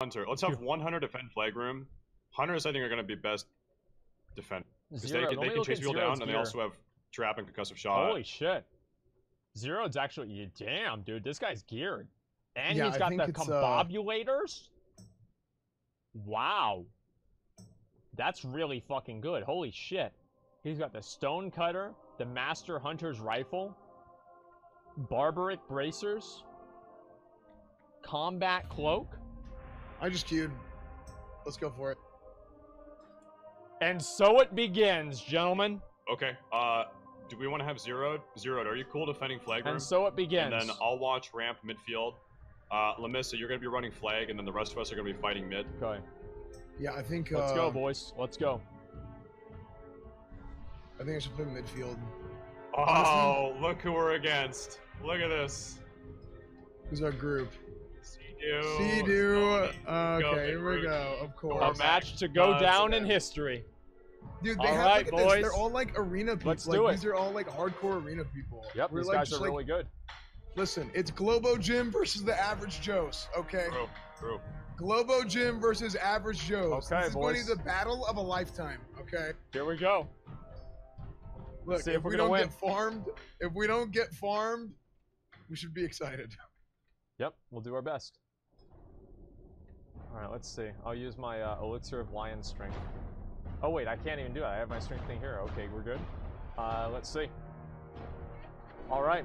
Hunter. Let's have one Hunter defend flag room. Hunters, I think, are going to be best defend because they, can- they can chase people Zero's down, and they also have trap and concussive shot. Holy shit. Zero Zero's actually, you damn, dude, this guy's geared. And Yeah, he's I got the it's, uh, combobulators? Wow. That's really fucking good. Holy shit. He's got the stone cutter, the master hunter's rifle, barbaric bracers, combat cloak, I just queued. Let's go for it. and so it begins, gentlemen. Okay. Uh, do we want to have zeroed? Zeroed. Are you cool defending flag room? And so it begins. And then I'll watch ramp midfield. Uh, Lamissa, you're going to be running flag, and then the rest of us are going to be fighting mid. Okay, Yeah, I think. let's uh, go, boys. Let's go. I think I should play midfield. Oh, look who we're against. Look at this. Who's our group? Cdew. Cdew. Okay, here we go. Of course. Our match to go Uh, down in history. Dude, they All have right, like this. boys. They're all like arena people. Let's like, do it. These are all like hardcore arena people. Yep, We're these like, guys just are like, really good. Listen, it's Globo Gym versus the average Joes. Okay. Group, group. Globo Gym versus average Joes. Okay, this is going to be the battle of a lifetime. Okay. Here we go. Look, see if, if we're we don't win. get farmed, if we don't get farmed, we should be excited. Yep, we'll do our best. All right, let's see. I'll use my uh, elixir of lion strength. Oh wait, I can't even do it. I have my strength thing here. Okay, we're good. Uh, let's see. All right,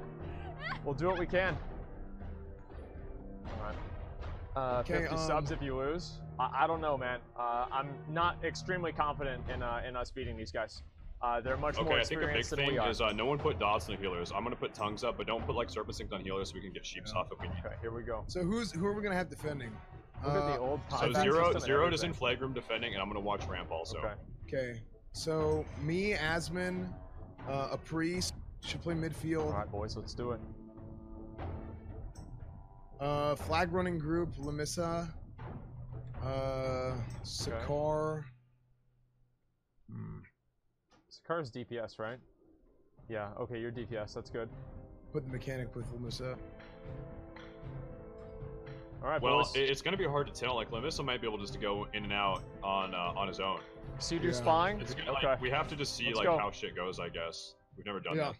we'll do what we can. All right. Uh, Okay, 50 um, subs if you lose. I, I don't know, man. Uh, I'm not extremely confident in uh, in us beating these guys. Uh, they're much more Okay, I think a big thing is uh, no one put dots on the healers. I'm gonna put tongues up, but don't put like serpent sting on healers so we can get sheep's off if we need. okay, here we go. So who's who are we gonna have defending? Look at Uh, the old So combat zero, system and zero is in everything. flag room defending, and I'm gonna watch ramp also. Okay. Okay. So me, Asmin, uh, a priest should play midfield. All right, boys, let's do it. Uh, flag running group, Lamissa. Uh, Sakar. Hmm. Sakar's DPS, right? Yeah, okay, you're DPS, that's good. Put the mechanic with Lamissa. Alright, Well, boys. it's gonna be hard to tell. Like Lamissa might be able just to go in and out on uh, on his own. See you yeah. spying? It's gonna, Okay. like, we have to just see Let's like go. how shit goes. I guess we've never done Yeah. that.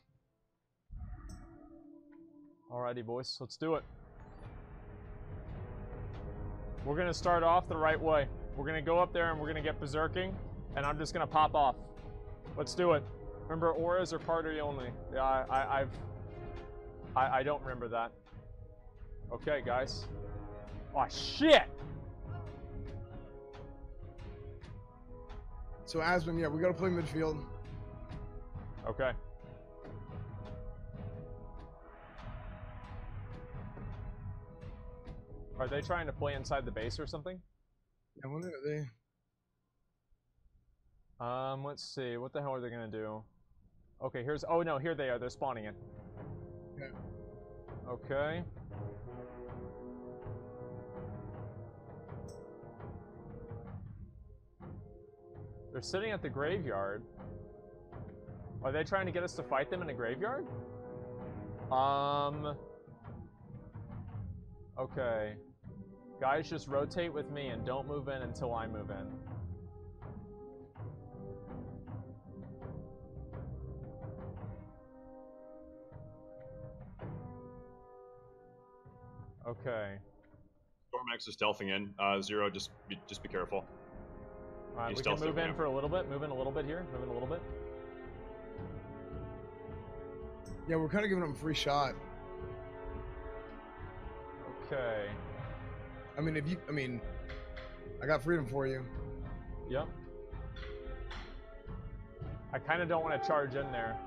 Alrighty, boys, let's do it. We're gonna start off the right way. We're gonna go up there and we're gonna get berserking, and I'm just gonna pop off. Let's do it. Remember, auras are party only. Yeah, I, I, I've, I, I don't remember that. Okay, guys. Oh shit! So Asmin, yeah, we gotta play midfield. Okay. Are they trying to play inside the base or something? Yeah, when are they? Um, let's see. What the hell are they gonna do? Okay, here's. Oh no, here they are. They're spawning in. Yeah. Okay. They're sitting at the graveyard. Are they trying to get us to fight them in a graveyard? Um. Okay. Guys, just rotate with me and don't move in until I move in. Okay. Stormax is stealthing in. Uh, zero, just be, just be careful. Alright, we can move in him. for a little bit. Move in a little bit here. Move in a little bit. Yeah, we're kind of giving them a free shot. Okay. I mean, if you, I mean, I got freedom for you. Yep. I kind of don't want to charge in there.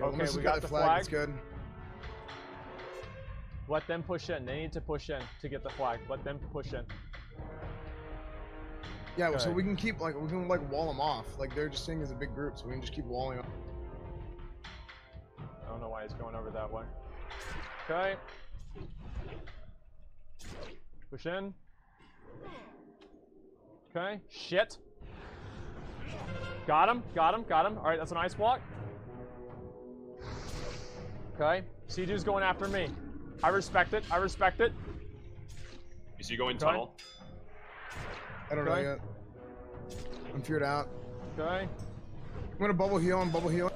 Okay, Lamissa's we got got the the flag. flag. It's good. Let them push in. They need to push in to get the flag. Let them push in. Yeah, so Okay. we can keep like we can like wall them off. Like they're just seeing as a big group, so we can just keep walling off. I don't know why he's going over that way. Okay. Push in. Okay. Shit. Got him. Got him. Got him. All right, that's an ice block. Okay. Siju's going after me. I respect it. I respect it. You see, you go Okay. tunnel. I don't know Okay. yet. I'm feared out. Okay. I'm gonna bubble heal and bubble heal.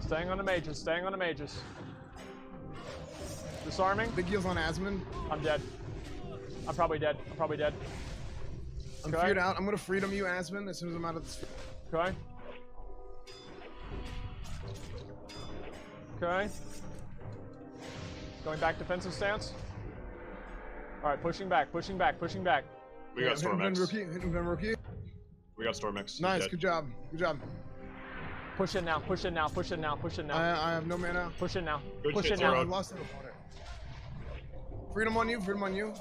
Staying on the mages. Staying on the mages. Disarming. Big heals on Asmund. I'm dead. I'm probably dead. I'm probably dead. I'm Okay. feared out. I'm gonna freedom you, Asmund, as soon as I'm out of this. Okay. Okay. Going back defensive stance. Alright, pushing back, pushing back, pushing back. We got hit him, Ben Stormix. Rookie. Hit him, Venruki. We got Stormix. Nice. Good job. Good job. Push in now, push in now, push in now, push in now. I, I have no mana. push in now. Good push shit, in Zero. now. I've lost it opponent. Freedom on you. Freedom on you.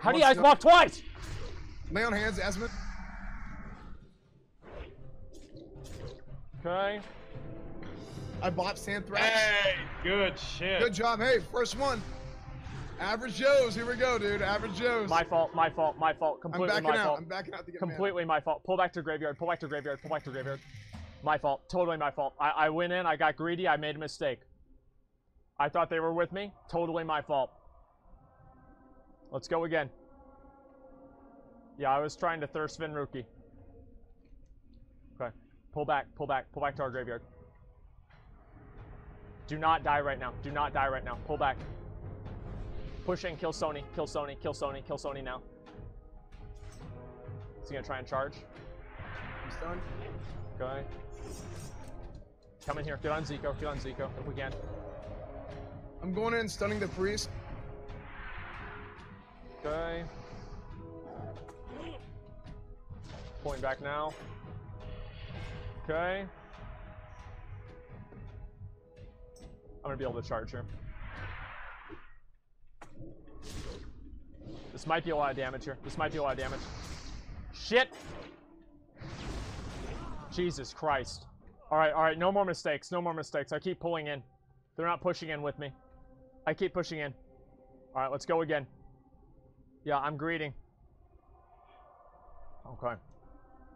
How do you guys walk twice? Lay on hands, Asmund. Okay. I bought Sand Thrash. Hey, good shit. Good job. Hey, first one. Average Joe's. Here we go, dude. Average Joe's. My fault, my fault, my fault. I'm Completely backing my out. fault. I'm backing out to get. Completely my fault. Pull back to graveyard. Pull back to graveyard. Pull back to graveyard. My fault. Totally my fault. I, I went in. I got greedy. I made a mistake. I thought they were with me. Totally my fault. Let's go again. Yeah, I was trying to thirst Venruki. Okay. Pull back. Pull back. Pull back to our graveyard. Do not die right now. Do not die right now. Pull back. Push in. Kill Sony. Kill Sony. Kill Sony. Kill Sony now. Is he gonna try and charge? I'm stunned. Okay. Come in here. Get on Ziqo. Get on Ziqo if we can. I'm going in, stunning the priest. Okay. Pulling back now. Okay. I'm gonna be able to charge here. This might be a lot of damage here. This might be a lot of damage. Shit! Jesus Christ. Alright, alright, no more mistakes. No more mistakes. I keep pulling in. They're not pushing in with me. I keep pushing in. Alright, let's go again. Yeah, I'm greeting. Okay.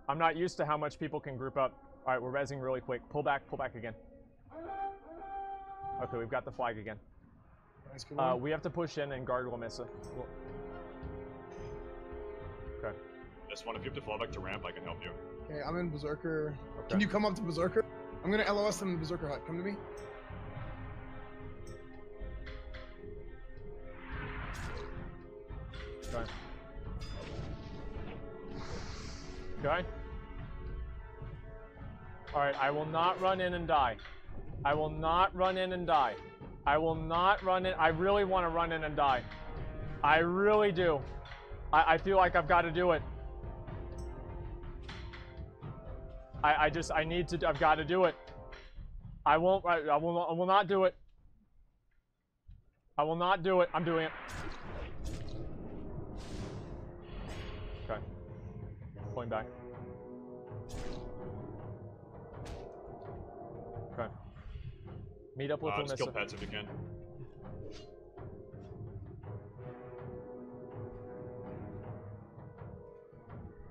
I'm not used to how much people can group up. Alright, we're rezzing really quick. Pull back, pull back again. Okay, we've got the flag again. Uh, we have to push in and guard Lamissa. Well- This one, if you have to fall back to ramp, I can help you. Okay, I'm in Berserker. Okay. Can you come up to Berserker? I'm gonna LOS them in the Berserker hut. Come to me. Okay. Okay. Alright, I will not run in and die. I will not run in and die. I will not run in. I really want to run in and die. I really do. I, I feel like I've got to do it. I, I just, I need to, I've got to do it. I won't, I, I will, not- I will not do it. I will not do it. I'm doing it. Okay. Pulling back. Okay. Meet up with Uh, just kill Lamissa. pets if you can.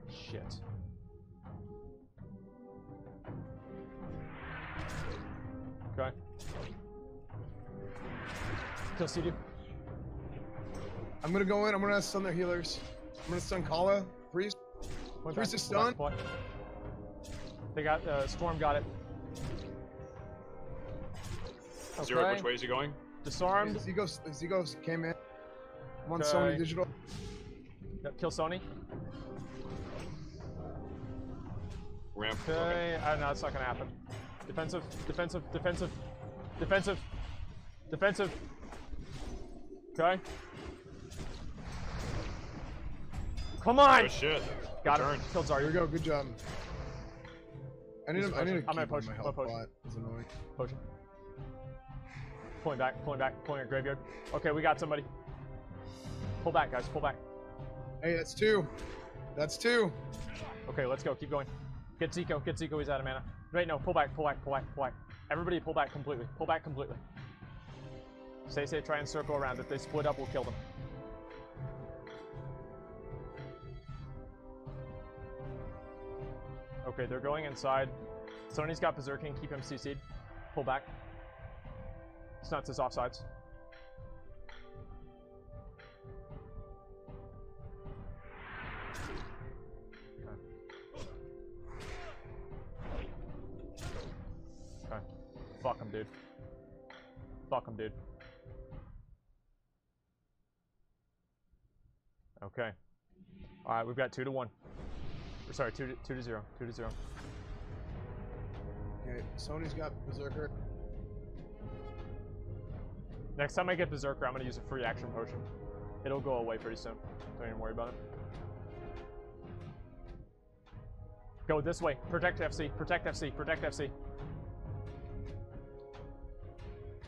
Shit. Kill CD. I'm gonna go in. I'm gonna stun their healers. I'm gonna stun Kala, priest. Point Priest back, is stunned. pull back. They got uh, Storm got it. Zero, which way is he going? Disarmed. Zegos, Zegos came in. I'm on Okay. Sony Digital. Yep, kill Sony. Ramp. Okay. Uh, no, it's not gonna happen. Defensive. Defensive. Defensive. Defensive. Defensive. Okay. Come on! Good shit. Got Return. him. Killed Here we go. Good job. I need, Use a I need to potion. I'm gonna keep potion, my health gonna potion. It's annoying. Potion. Pulling back, pulling back, pulling at graveyard. Okay, we got somebody. Pull back, guys. Pull back. Hey, that's two. That's two. Okay, let's go. Keep going. Get Ziqo. Get Ziqo. He's out of mana. Wait, no. Pull back. Pull back. Pull back. Pull back. Everybody, pull back completely. Pull back completely. Stay safe, try and circle around. If they split up, we'll kill them. Okay, they're going inside. Sony's got Berserking, keep him CC'd. Pull back. Snutz is offsides. Okay. okay. Fuck him, dude. Fuck him, dude. Okay. All right, we've got two to one. Or sorry, two to, two to zero. Two to zero. Okay, Sony's got Berserker. Next time I get Berserker, I'm gonna use a free action potion. It'll go away pretty soon. Don't even worry about it. Go this way. Protect FC. Protect FC. Protect FC.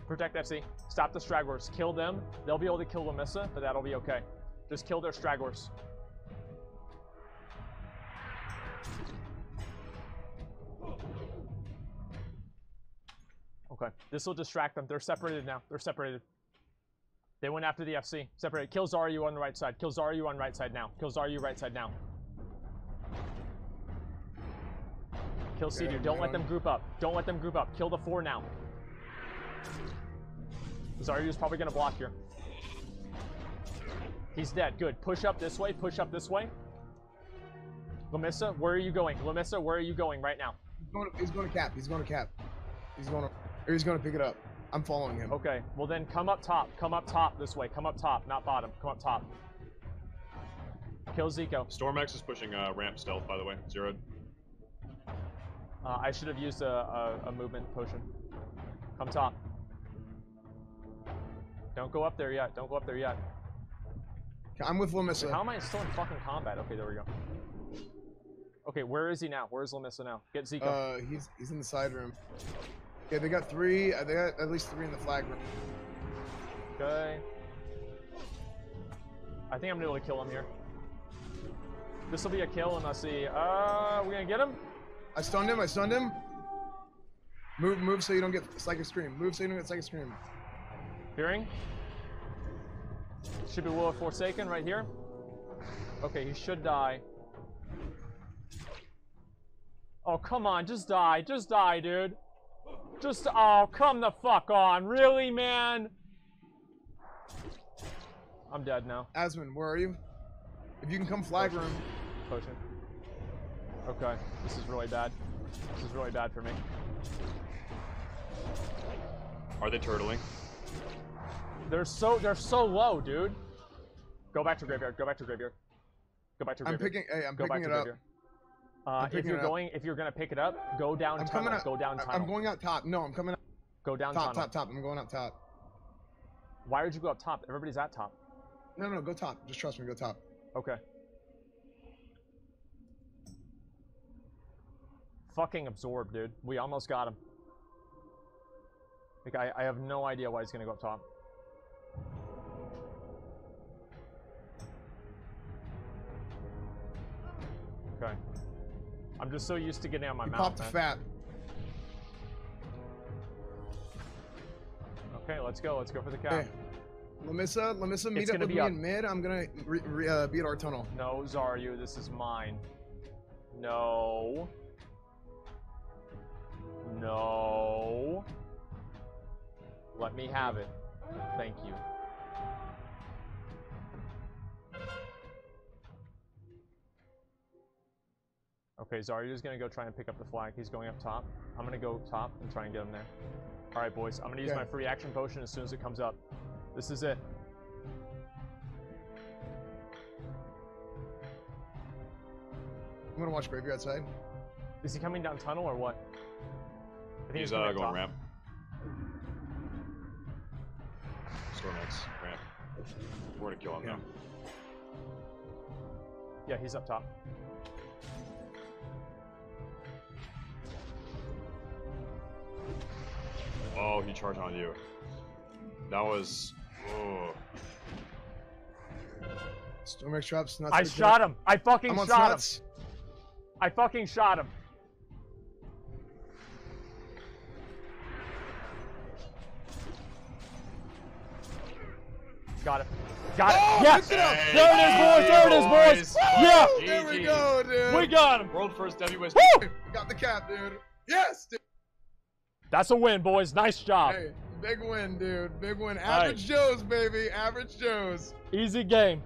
Protect FC. Stop the stragglers. Kill them. They'll be able to kill Lamissa, but that'll be okay. Just kill their stragglers. Okay. This will distract them. They're separated now. They're separated. They went after the FC. Separated. Kill Zaryu on the right side. Kill Zaryu on right side now. Kill Zaryu right side now. Kill Cdew. Don't let them group up. Don't let them group up. Kill the four now. Zaryu's probably gonna block here. He's dead. Good. Push up this way. Push up this way. Lamissa, where are you going? Lamissa, where are you going right now? He's going, to, he's going to cap. He's going to cap. He's going to, or he's going to pick it up. I'm following him. Okay, well then come up top. Come up top this way. Come up top, not bottom. Come up top. Kill Ziqo. Stormax is pushing uh, ramp stealth, by the way. Zeroed. Uh, I should have used a, a, a movement potion. Come top. Don't go up there yet. Don't go up there yet. I'm with Wait, how am I still in fucking combat? Okay, there we go. Okay, where is he now? Where's Lamissa now? Get Ziqo. Uh, he's he's in the side room. Okay, they got three. Uh, they got at least three in the flag room. Okay. I think I'm gonna be able to kill him here. This will be a kill unless he. Uh, we gonna get him? I stunned him. I stunned him. Move, move, so you don't get psychic scream. Move, so you don't get psychic scream. Fearing. Should be Will of Forsaken right here. Okay, he should die. Oh, come on, just die. Just die, dude. Just, oh, come the fuck on. Really, man? I'm dead now. Asmon, where are you? If you can come flag room. Potion. Okay, this is really bad. This is really bad for me. Are they turtling? They're so, they're so low, dude. Go back to graveyard. Go back to graveyard. Go back to graveyard. I'm picking. Hey, I'm Go back picking to it up. graveyard. Uh, if you're it up. going, if you're gonna pick it up, go down I'm tunnel. coming out. Go down tunnel. I'm going up top. No, I'm coming up. Go down top, tunnel. top, top. I'm going up top. Why would you go up top? Everybody's at top. No, no, go top. Just trust me. Go top. Okay. Fucking absorb, dude. We almost got him. Like I, I have no idea why he's gonna go up top. Okay. I'm just so used to getting on my You mount, popped the man. fat. Okay, let's go. Let's go for the cap. Hey, Lamissa, Lamissa, meet It's up with me up. in mid. I'm gonna re, re, uh, be at our tunnel. No, Zaryu, this is mine. No. No. Let me have it. Thank you. Okay, Zaryu's gonna go try and pick up the flag. He's going up top. I'm gonna go top and try and get him there. Alright, boys. I'm gonna use Okay. my free action potion as soon as it comes up. This is it. I'm gonna watch graveyard side. Is he coming down tunnel or what? I think He's coming uh, up going top. ramp. Stormax, ramp. We're gonna kill him Yeah. now. Yeah, he's up top. Oh, he charged on you. That was. Oh. Stormax traps. Nuts I good shot him. I fucking I'm shot him. I fucking shot him. Got it. Got it. Oh, yes. it. Hey, There it is, boys. There it is, boys. boys. Yeah. There we go, dude. We got him. World first WS. Woo! Got the cap, dude. Yes, dude. That's a win, boys. Nice job. Hey, big win, dude. Big win. Average right. Joe's, baby. Average Joe's. Easy game.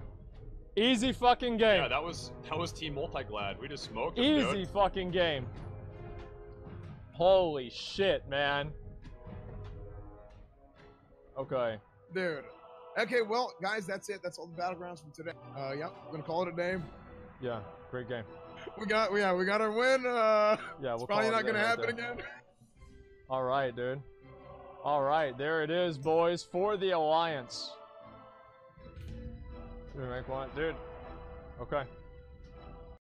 Easy fucking game. Yeah, that was that was Team Multiglad. We just smoked. Them, Easy dude. fucking game. Holy shit, man. Okay. Dude. Okay, well, guys, that's it. That's all the battlegrounds from today. Uh, yeah, we're gonna call it a day. Yeah, great game. We got, yeah, we got our win. Uh, yeah, we'll it's probably not gonna happen again. All right, dude. All right, there it is, boys, for the Alliance. Dude, make one, dude. Okay.